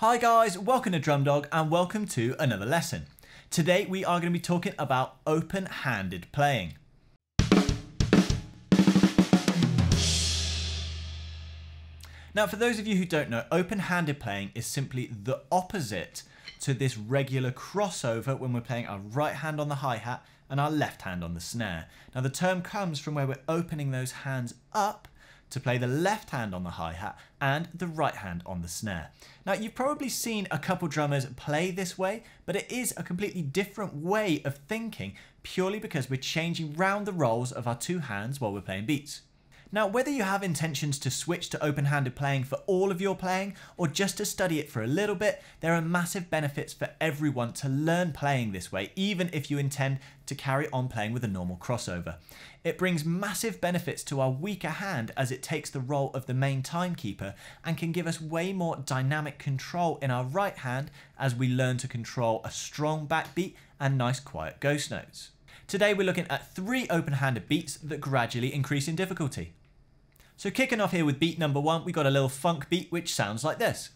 Hi guys, welcome to Drum Dog and welcome to another lesson. Today we are going to be talking about open-handed playing. Now for those of you who don't know, open-handed playing is simply the opposite to this regular crossover when we're playing our right hand on the hi-hat and our left hand on the snare. Now the term comes from where we're opening those hands up to play the left hand on the hi-hat and the right hand on the snare. Now you've probably seen a couple drummers play this way, but it is a completely different way of thinking purely because we're changing round the roles of our two hands while we're playing beats. Now, whether you have intentions to switch to open-handed playing for all of your playing or just to study it for a little bit, there are massive benefits for everyone to learn playing this way, even if you intend to carry on playing with a normal crossover. It brings massive benefits to our weaker hand as it takes the role of the main timekeeper and can give us way more dynamic control in our right hand as we learn to control a strong backbeat and nice quiet ghost notes. Today we're looking at three open-handed beats that gradually increase in difficulty. So kicking off here with beat number one, we got a little funk beat which sounds like this.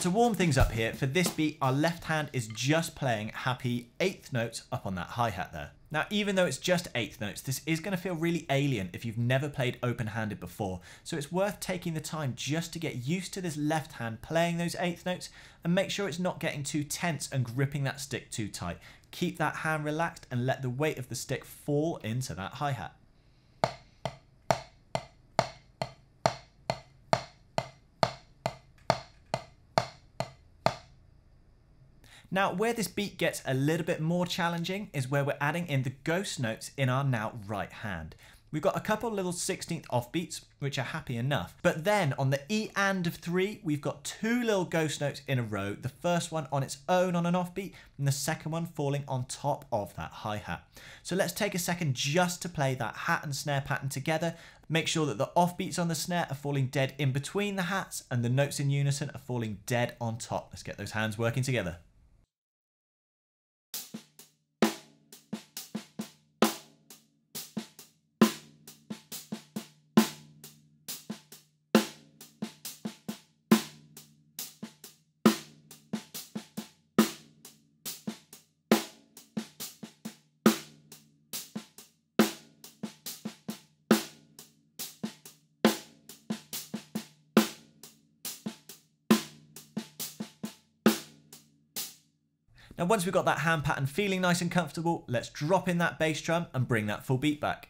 To warm things up here, for this beat, our left hand is just playing happy eighth notes up on that hi-hat there. Now, even though it's just eighth notes, this is going to feel really alien if you've never played open-handed before. So it's worth taking the time just to get used to this left hand playing those eighth notes and make sure it's not getting too tense and gripping that stick too tight. Keep that hand relaxed and let the weight of the stick fall into that hi-hat. Now, where this beat gets a little bit more challenging is where we're adding in the ghost notes in our now right hand. We've got a couple little 16th offbeats, which are happy enough. But then on the E and of three, we've got two little ghost notes in a row. The first one on its own on an offbeat, and the second one falling on top of that hi-hat. So let's take a second just to play that hat and snare pattern together. Make sure that the offbeats on the snare are falling dead in between the hats, and the notes in unison are falling dead on top. Let's get those hands working together. Now once we've got that hand pattern feeling nice and comfortable, let's drop in that bass drum and bring that full beat back.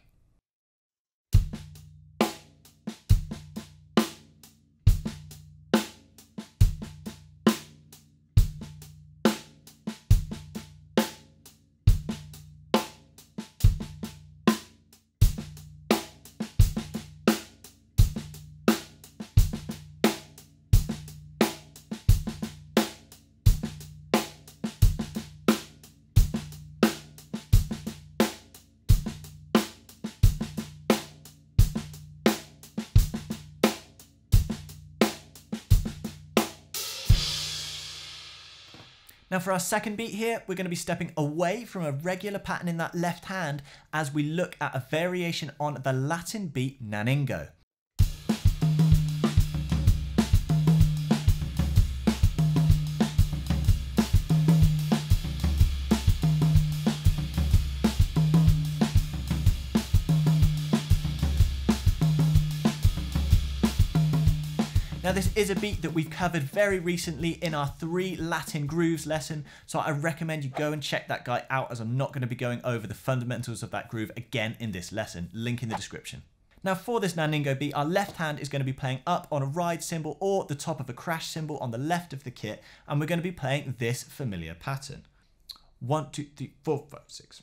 Now for our second beat here, we're going to be stepping away from a regular pattern in that left hand as we look at a variation on the Latin beat Naningo. Is a beat that we've covered very recently in our three Latin grooves lesson, so I recommend you go and check that guy out as I'm not going to be going over the fundamentals of that groove again in this lesson, link in the description. Now for this Naningo beat, our left hand is going to be playing up on a ride cymbal or the top of a crash cymbal on the left of the kit, and we're going to be playing this familiar pattern. One, two, three, four, five, six.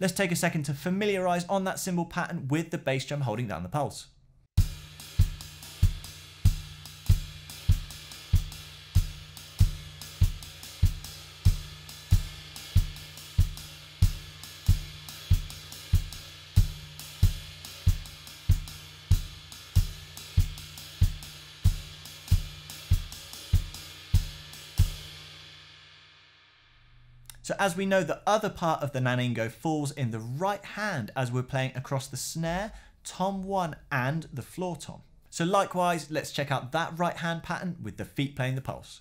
Let's take a second to familiarize on that cymbal pattern with the bass drum holding down the pulse. So as we know, the other part of the Naningo falls in the right hand as we're playing across the snare, tom 1 and the floor tom. So likewise, let's check out that right hand pattern with the feet playing the pulse.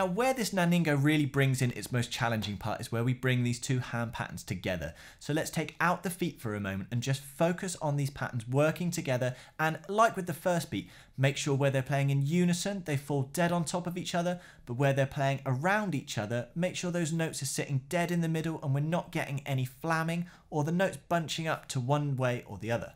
Now where this Naningo really brings in its most challenging part is where we bring these two hand patterns together. So let's take out the feet for a moment and just focus on these patterns working together and like with the first beat, make sure where they're playing in unison, they fall dead on top of each other, but where they're playing around each other, make sure those notes are sitting dead in the middle and we're not getting any flamming or the notes bunching up to one way or the other.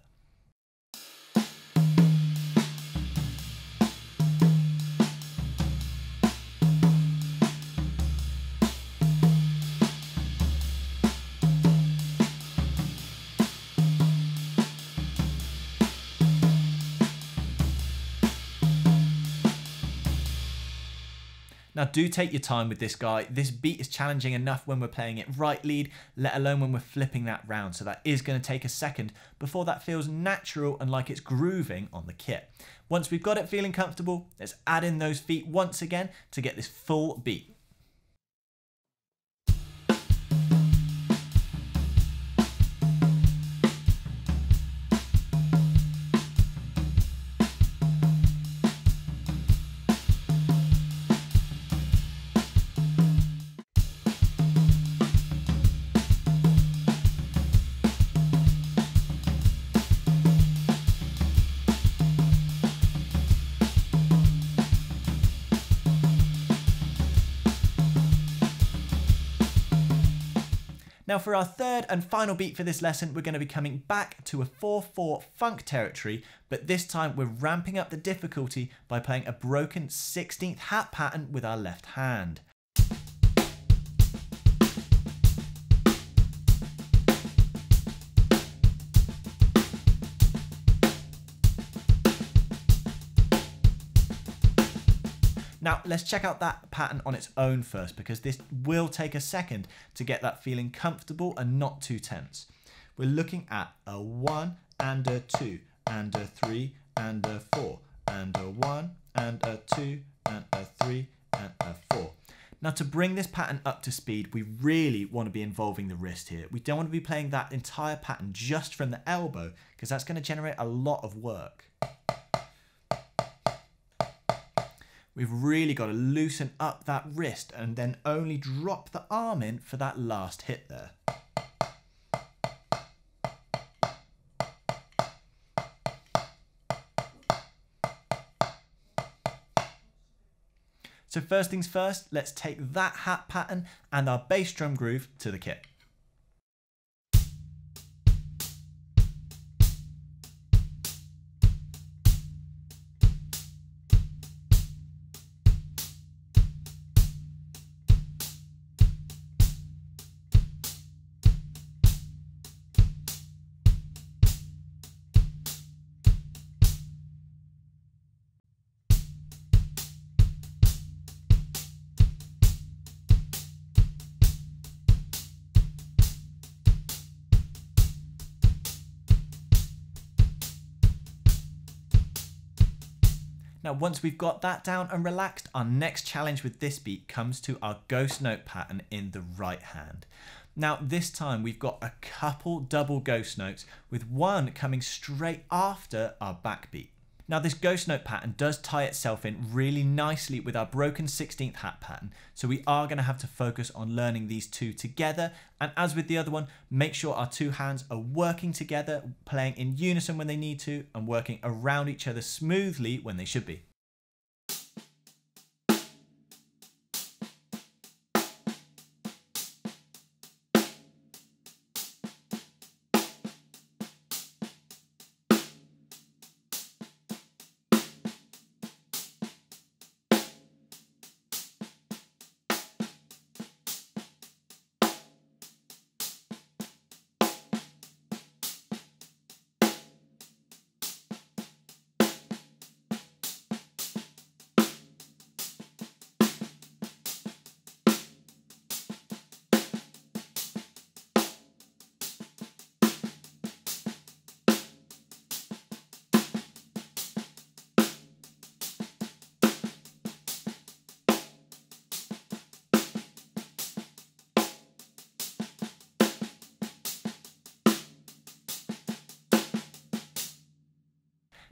Now do take your time with this guy. This beat is challenging enough when we're playing it right lead, let alone when we're flipping that round. So that is going to take a second before that feels natural and like it's grooving on the kit. Once we've got it feeling comfortable, let's add in those feet once again to get this full beat. Now for our third and final beat for this lesson, we're going to be coming back to a 4-4 funk territory, but this time we're ramping up the difficulty by playing a broken 16th hat pattern with our left hand. Now let's check out that pattern on its own first because this will take a second to get that feeling comfortable and not too tense. We're looking at a one and a two and a three and a four and a one and a two and a three and a four. Now to bring this pattern up to speed, we really want to be involving the wrist here. We don't want to be playing that entire pattern just from the elbow because that's going to generate a lot of work. We've really got to loosen up that wrist and then only drop the arm in for that last hit there. So first things first, let's take that hat pattern and our bass drum groove to the kit. Now, once we've got that down and relaxed, our next challenge with this beat comes to our ghost note pattern in the right hand. Now, this time we've got a couple double ghost notes with one coming straight after our backbeat. Now this ghost note pattern does tie itself in really nicely with our broken 16th hat pattern, so we are going to have to focus on learning these two together, and as with the other one, make sure our two hands are working together, playing in unison when they need to, and working around each other smoothly when they should be.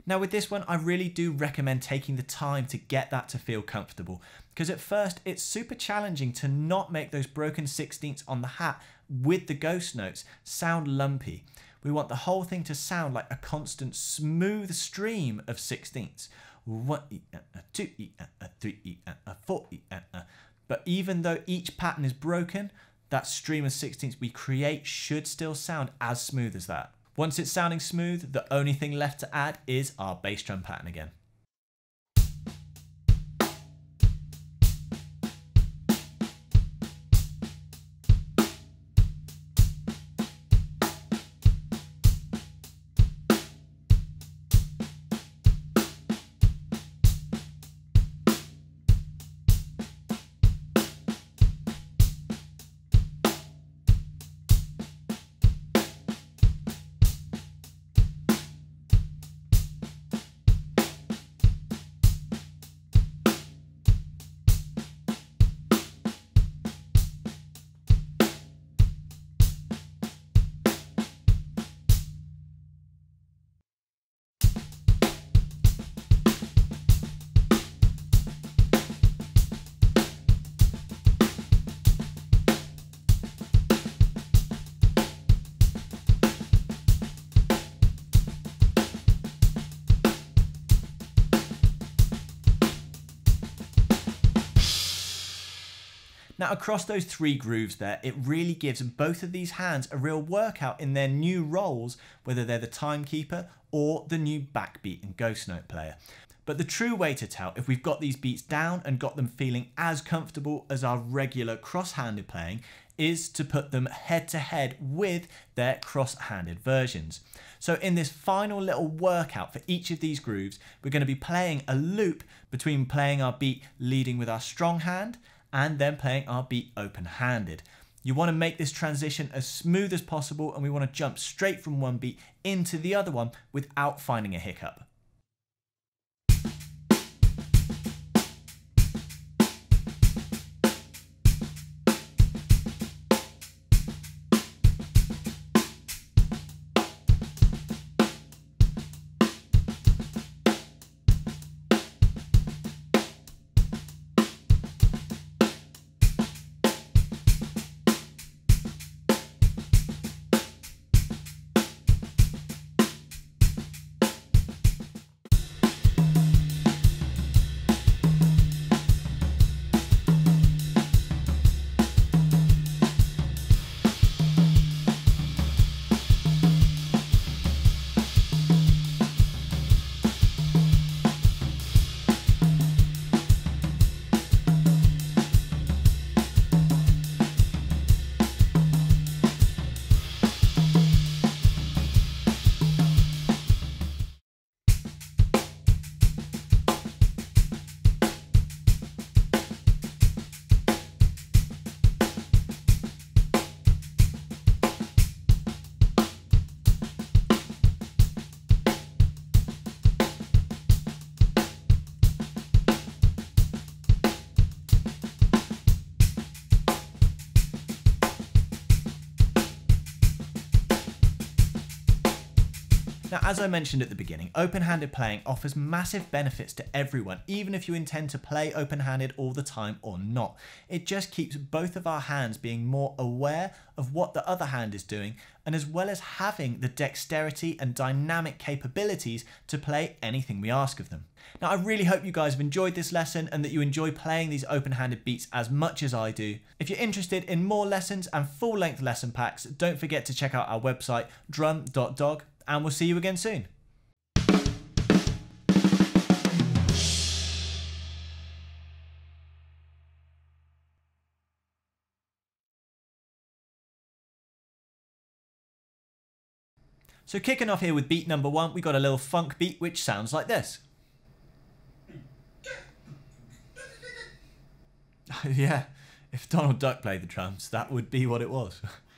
Now with this one, I really do recommend taking the time to get that to feel comfortable because at first it's super challenging to not make those broken sixteenths on the hat with the ghost notes sound lumpy. We want the whole thing to sound like a constant smooth stream of sixteenths. One E, a two E, a three E, four E, but even though each pattern is broken, that stream of sixteenths we create should still sound as smooth as that. Once it's sounding smooth, the only thing left to add is our bass drum pattern again. Across those three grooves there, it really gives both of these hands a real workout in their new roles, whether they're the timekeeper or the new backbeat and ghost note player. But the true way to tell if we've got these beats down and got them feeling as comfortable as our regular cross-handed playing is to put them head to head with their cross-handed versions. So in this final little workout for each of these grooves, we're going to be playing a loop between playing our beat leading with our strong hand and then playing our beat open-handed. You want to make this transition as smooth as possible and we want to jump straight from one beat into the other one without finding a hiccup. Now, as I mentioned at the beginning, open-handed playing offers massive benefits to everyone, even if you intend to play open-handed all the time or not. It just keeps both of our hands being more aware of what the other hand is doing, and as well as having the dexterity and dynamic capabilities to play anything we ask of them. Now, I really hope you guys have enjoyed this lesson and that you enjoy playing these open-handed beats as much as I do. If you're interested in more lessons and full-length lesson packs, don't forget to check out our website, drum.dog and we'll see you again soon. So kicking off here with beat number one, we got a little funk beat which sounds like this. yeah, if Donald Duck played the drums, that would be what it was.